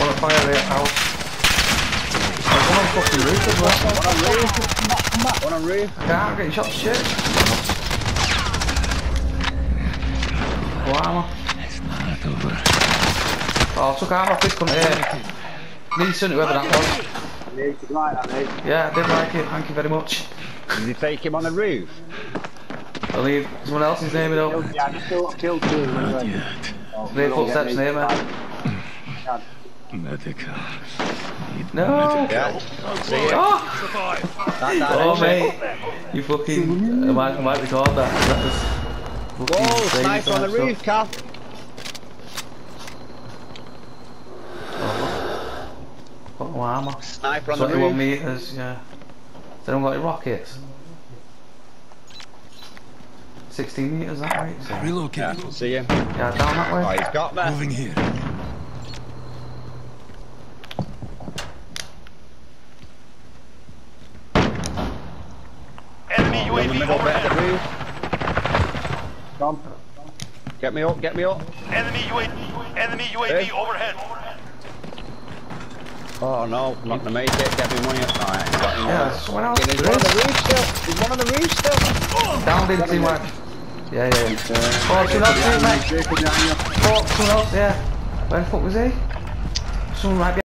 At fire rate house. There's one on fucking roof as well. One on roof. Come back, come back. One on roof. Can't, I'm shot shit. Armor. It's not over. Oh, I took armor off this cunt here. Decent, whoever that was. Mate, you like that, mate? Yeah, I did like it, thank you very much. Did you take him on the roof? I'll leave someone else's name it up. Yeah, I just killed, two. Not anyway. yet. Their don't footsteps near me. Started. Medical. Need No! Oh, yeah. See. Oh! That, that, Oh, mate! You fucking. Uh, I might, I might record that. That was. Whoa, crazy sniper on the stuff. roof, Cal. Got no armor. Sniper on the 21 roof. metres, yeah. They don't got any rockets. 16 metres, that right? So, Yeah, see him. yeah, down that Oh, way. he's got that. Moving here. Enemy the middle bit of the overhead. roof. Come. Get me up, get me up. Enemy UAV. Enemy UAV Hey. overhead. Oh no, not gonna make it. Get me money up. Alright, got him. Yeah, there's someone else. There's one on the roof still. There's one on the roof still. Down in team work. Yeah, yeah, yeah. Oh, someone else, mate. Oh, someone else, yeah. Where the fuck was he? Someone right